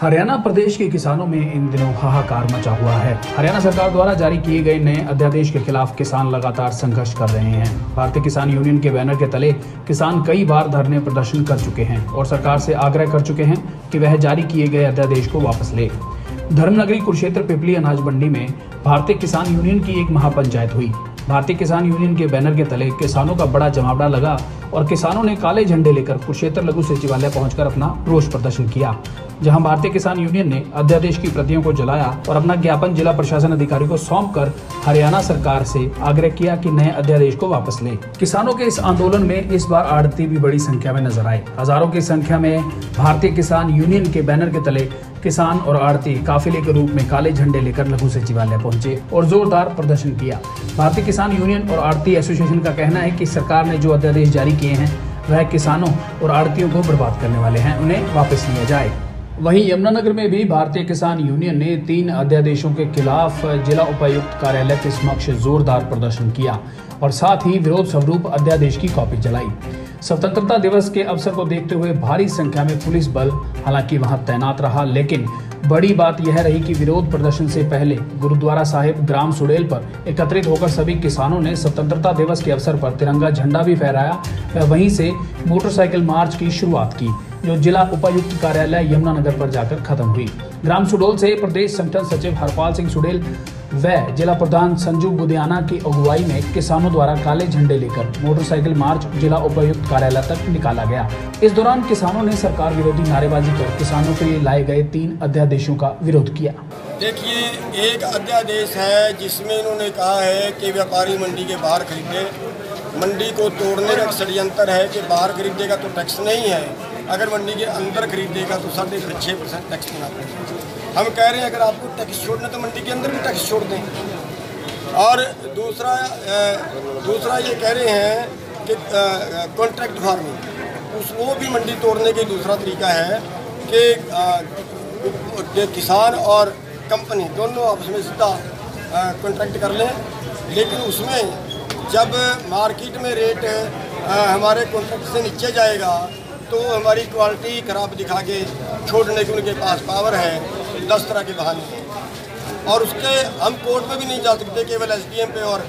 हरियाणा प्रदेश के किसानों में इन दिनों हाहाकार मचा हुआ है। हरियाणा सरकार द्वारा जारी किए गए नए अध्यादेश के खिलाफ किसान लगातार संघर्ष कर रहे हैं। भारतीय किसान यूनियन के बैनर के तले किसान कई बार धरने प्रदर्शन कर चुके हैं और सरकार से आग्रह कर चुके हैं कि वह जारी किए गए अध्यादेश को वापस ले। धर्मनगरी कुरुक्षेत्र पिपली अनाज मंडी में भारतीय किसान यूनियन की एक महापंचायत हुई। भारतीय किसान यूनियन के बैनर के तले किसानों का बड़ा जमावड़ा लगा और किसानों ने काले झंडे लेकर कुरुक्षेत्र लघु सचिवालय पहुंचकर अपना रोष प्रदर्शन किया, जहाँ भारतीय किसान यूनियन ने अध्यादेश की प्रतियों को जलाया और अपना ज्ञापन जिला प्रशासन अधिकारी को सौंप कर हरियाणा सरकार से आग्रह किया कि नए अध्यादेश को वापस ले। किसानों के इस आंदोलन में इस बार आड़ती भी बड़ी संख्या में नज़र आए। हज़ारों की संख्या में भारतीय किसान यूनियन के बैनर के तले किसान और आड़ती काफिले के रूप में काले झंडे लेकर लघु सचिवालय पहुँचे और जोरदार प्रदर्शन किया। भारतीय किसान यूनियन और आड़ती एसोसिएशन का कहना है कि सरकार ने जो अध्यादेश जारी किए हैं, वह किसानों और आड़तियों को बर्बाद करने वाले हैं, उन्हें वापस लिया जाए। वहीं यमुनानगर में भी भारतीय किसान यूनियन ने तीन अध्यादेशों के खिलाफ जिला उपायुक्त कार्यालय के समक्ष जोरदार प्रदर्शन किया और साथ ही विरोध स्वरूप अध्यादेश की कॉपी जलाई। स्वतंत्रता दिवस के अवसर को देखते हुए भारी संख्या में पुलिस बल, हालाँकि वहाँ तैनात रहा, लेकिन बड़ी बात यह रही कि विरोध प्रदर्शन से पहले गुरुद्वारा साहिब ग्राम सुडेल पर एकत्रित होकर सभी किसानों ने स्वतंत्रता दिवस के अवसर पर तिरंगा झंडा भी फहराया व वहीं से मोटरसाइकिल मार्च की शुरुआत की, जो जिला उपायुक्त कार्यालय यमुनानगर पर जाकर खत्म हुई। ग्राम सुडोल से प्रदेश संगठन सचिव हरपाल सिंह सुडेल व जिला प्रधान संजू बुदियाना की अगुवाई में किसानों द्वारा काले झंडे लेकर मोटरसाइकिल मार्च जिला उपायुक्त कार्यालय तक निकाला गया। इस दौरान किसानों ने सरकार विरोधी नारेबाजी कर किसानों के लिए लाए गए तीन अध्यादेशों का विरोध किया। देखिए, एक अध्यादेश है जिसमें इन्होंने कहा है कि व्यापारी मंडी के बाहर खरीदे। मंडी को तोड़ने का षडयंत्र है कि बाहर खरीदेगा तो टैक्स नहीं है। अगर मंडी के अंदर खरीदेगा तो साढ़े छः परसेंट टैक्स बनाते हैं हम कह रहे हैं, अगर आपको टैक्स छोड़ना तो मंडी के अंदर भी टैक्स छोड़ दें। और दूसरा दूसरा ये कह रहे हैं कि कॉन्ट्रैक्ट फ़ार्मिंग उस, वो भी मंडी तोड़ने के दूसरा तरीका है कि किसान और कंपनी दोनों आपस में सीधा कॉन्ट्रैक्ट कर लें। लेकिन उसमें जब मार्केट में रेट हमारे कॉन्ट्रैक्ट से नीचे जाएगा तो हमारी क्वालिटी ख़राब दिखा के छोड़ने की उनके पास पावर है। दस तरह के बहाने हैं। और उसके हम कोर्ट में भी नहीं जा सकते, केवल एसडीएम पे और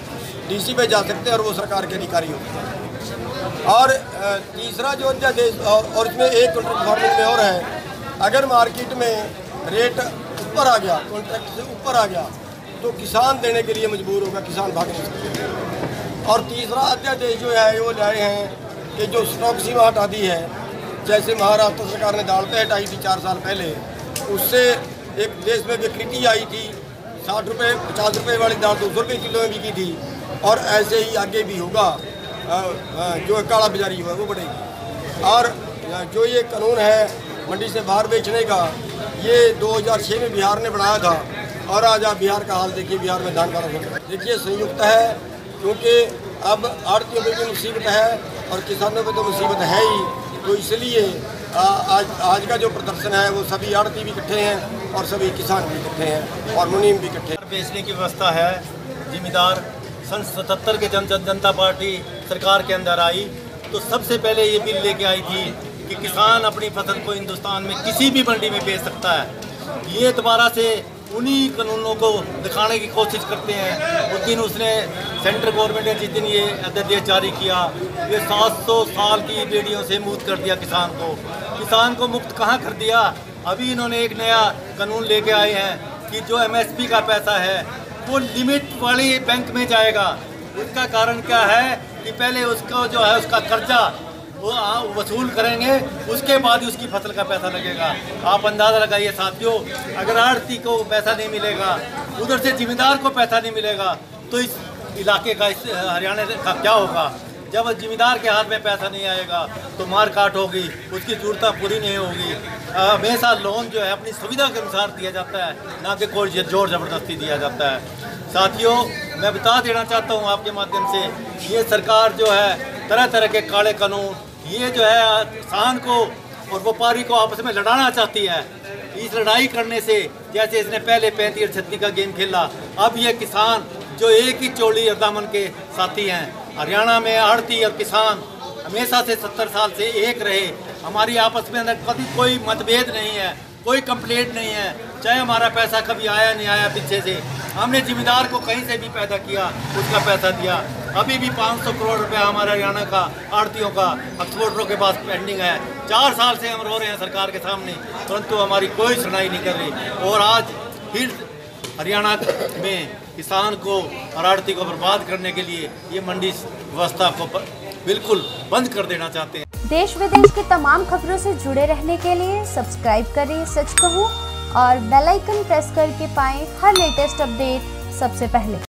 डीसी पे जा सकते और वो सरकार के अधिकारी होते हैं। और तीसरा जो अध्यादेश और इसमें एक कॉन्ट्रैक्ट फ़ार्मिंग में और है। अगर मार्केट में रेट ऊपर आ गया कॉन्ट्रैक्ट से ऊपर आ गया तो किसान देने के लिए मजबूर होगा, किसान भाग नहीं सकते। और तीसरा अध्यादेश जो है, वो लाए हैं कि जो स्टॉक सीमा हटा दी है, जैसे महाराष्ट्र सरकार ने दाल पे हटाई थी चार साल पहले, उससे एक देश में विकृति आई थी, साठ रुपये पचास रुपये वाली दाल, दो सौ रुपये किलो में बिकी थी, और ऐसे ही आगे भी होगा जो काला बाजारी हुआ वो बढ़ेगी। और जो ये कानून है मंडी से बाहर बेचने का, ये 2006 में बिहार ने बनाया था, और आज आप बिहार का हाल देखिए, बिहार में धान का देखिए, संयुक्त है, क्योंकि अब आड़तियों पर भी मुसीबत है, और किसानों पर तो मुसीबत है ही तो इसलिए आज आज का जो प्रदर्शन है, वो सभी आड़ती भी इकट्ठे हैं और सभी किसान भी इकट्ठे हैं और मुनीम भी इकट्ठे बेचने की व्यवस्था है। जिम्मेदार सन सतहत्तर के जन जनता पार्टी सरकार के अंदर आई। तो सबसे पहले ये बिल लेके आई थी कि किसान अपनी फ़सल को हिंदुस्तान में किसी भी मंडी में बेच सकता है। ये दोबारा से उन्हीं कानूनों को दिखाने की कोशिश करते हैं। उस दिन उसने सेंट्रल गवर्नमेंट ने जिस दिन ये अध्यादेश जारी किया, ये 700 साल की बेड़ियों से मुक्त कर दिया किसान को। किसान को मुक्त कहाँ कर दिया? अभी इन्होंने एक नया कानून लेके आए हैं कि जो एमएसपी का पैसा है, वो लिमिट वाली बैंक में जाएगा। उसका कारण क्या है कि पहले उसका जो है, उसका कर्जा वो वसूल करेंगे, उसके बाद ही उसकी फ़सल का पैसा लगेगा। आप अंदाज़ा लगाइए साथियों, अगर आड़ती को पैसा नहीं मिलेगा, उधर से जिम्मेदार को पैसा नहीं मिलेगा तो इस इलाके का, इस, हरियाणा का क्या होगा? जब जिम्मेदार के हाथ में पैसा नहीं आएगा तो मार काट होगी, उसकी ज़रूरतें पूरी नहीं होगी। हमेशा लोन जो है, अपनी सुविधा के अनुसार दिया जाता है, ना कि कोई ज़ोर ज़बरदस्ती दिया जाता है। साथियों, मैं बता देना चाहता हूँ आपके माध्यम से, ये सरकार जो है तरह तरह के काले कानून, ये जो है, किसान को और व्यापारी को आपस में लड़ाना चाहती है। इस लड़ाई करने से, जैसे इसने पहले पैंतीस और छत्तीस का गेम खेला, अब ये किसान जो एक ही चोली और दामन के साथी हैं। हरियाणा में आड़ती और किसान हमेशा से सत्तर साल से एक रहे। हमारी आपस में अंदर कभी कोई मतभेद नहीं है, कोई कंप्लेंट नहीं है, चाहे हमारा पैसा कभी आया नहीं आया पीछे से। हमने जिम्मेदार को कहीं से भी पैदा किया, उसका पैसा दिया। अभी भी 500 करोड़ रुपया हमारे हरियाणा का आड़तियों का एक्सपोर्टरों के पास पेंडिंग है। चार साल से हम रो रहे हैं सरकार के सामने, परंतु हमारी कोई सुनाई नहीं कर रही। और आज फिर हरियाणा में किसान को और आड़ती को बर्बाद करने के लिए ये मंडी व्यवस्था को बिल्कुल बंद कर देना चाहते हैं। देश विदेश की तमाम खबरों से जुड़े रहने के लिए सब्सक्राइब करें सच कहूँ और बेलाइकन प्रेस करके पाए हर लेटेस्ट अपडेट सबसे पहले।